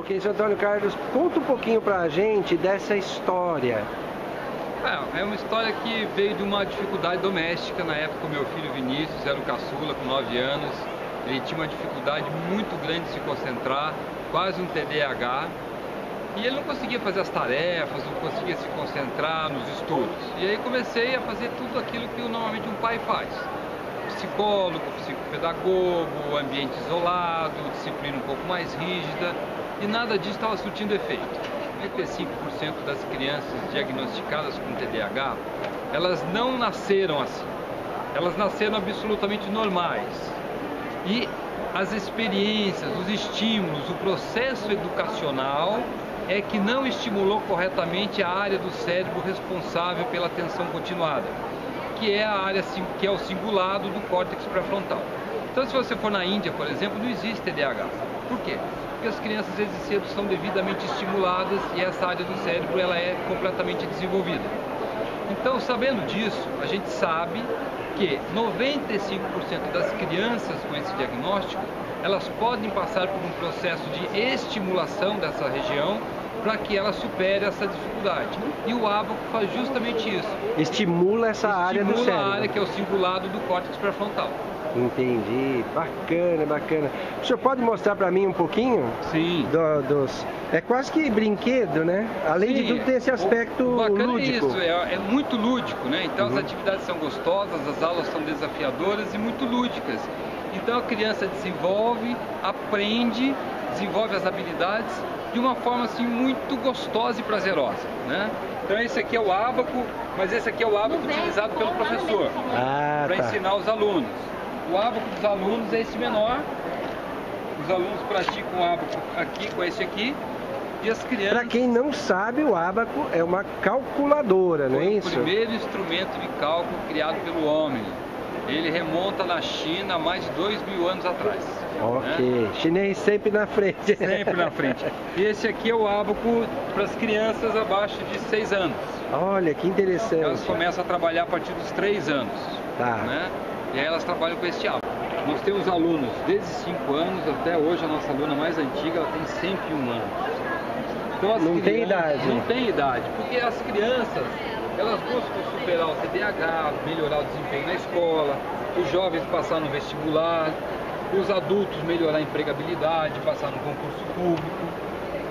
Ok, seu Antônio Carlos, conta um pouquinho pra gente dessa história. É, é uma história que veio de uma dificuldade doméstica. Na época, meu filho Vinícius era o caçula, com 9 anos. Ele tinha uma dificuldade muito grande de se concentrar, quase um TDAH. E ele não conseguia fazer as tarefas, não conseguia se concentrar nos estudos. E aí comecei a fazer tudo aquilo que normalmente um pai faz psicólogo, psicopedagogo, ambiente isolado, disciplina um pouco mais rígida e nada disso estava surtindo efeito. 95% das crianças diagnosticadas com TDAH, elas não nasceram assim. Elas nasceram absolutamente normais. E as experiências, os estímulos, o processo educacional é que não estimulou corretamente a área do cérebro responsável pela atenção continuada que é a área que é o cingulado do córtex pré-frontal. Então, se você for na Índia, por exemplo, não existe TDAH. Por quê? Porque as crianças desde cedo são devidamente estimuladas e essa área do cérebro ela é completamente desenvolvida. Então, sabendo disso, a gente sabe que 95% das crianças com esse diagnóstico, elas podem passar por um processo de estimulação dessa região para que ela supere essa dificuldade. E o ábaco faz justamente isso. Estimula essa Estimula área do cérebro. Estimula a área que é o cingulado do córtex pré-frontal. Entendi, bacana, bacana. O senhor pode mostrar para mim um pouquinho? Sim. Do, dos... É quase que brinquedo, né? Além Sim, de tudo, tem esse aspecto o bacana lúdico. É isso, é, é muito lúdico, né? Então uhum. as atividades são gostosas, as aulas são desafiadoras e muito lúdicas. Então a criança desenvolve, aprende, desenvolve as habilidades de uma forma assim muito gostosa e prazerosa, né? Então esse aqui é o ábaco, mas esse aqui é o ábaco utilizado pelo professor ah, para tá. ensinar os alunos. O ábaco dos alunos é esse menor. Os alunos praticam o ábaco aqui com esse aqui e as crianças. Para quem não sabe, o ábaco é uma calculadora, não é isso? o primeiro instrumento de cálculo criado pelo homem. Ele remonta na China há mais de dois mil anos atrás. Ok, né? chinês sempre na frente. Sempre na frente. E esse aqui é o ábaco para as crianças abaixo de seis anos. Olha, que interessante. Elas começam a trabalhar a partir dos três anos. Tá. Né? E aí elas trabalham com este ábaco. Nós temos alunos desde 5 anos até hoje, a nossa aluna mais antiga, ela tem 101 anos. Então, não tem idade. Não tem idade, porque as crianças, elas buscam superar o TDAH, melhorar o desempenho na escola, os jovens passar no vestibular, os adultos melhorar a empregabilidade, passar no concurso público.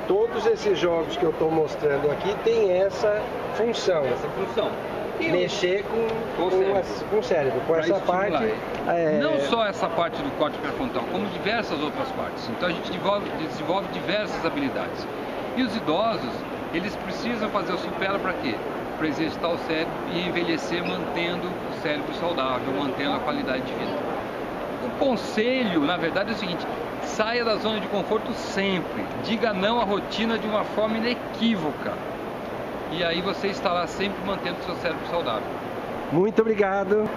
Todos esses jogos que eu estou mostrando aqui têm essa função. Essa função. Mexer com, com, o cérebro, com, o cérebro, com essa estimular. parte. É... Não só essa parte do córtex pré-frontal, como diversas outras partes. Então a gente desenvolve, desenvolve diversas habilidades. E os idosos, eles precisam fazer o supera para quê? Para exercitar o cérebro e envelhecer mantendo o cérebro saudável, mantendo a qualidade de vida. O conselho, na verdade, é o seguinte: saia da zona de conforto sempre. Diga não à rotina de uma forma inequívoca. E aí você estará sempre mantendo seu cérebro saudável. Muito obrigado.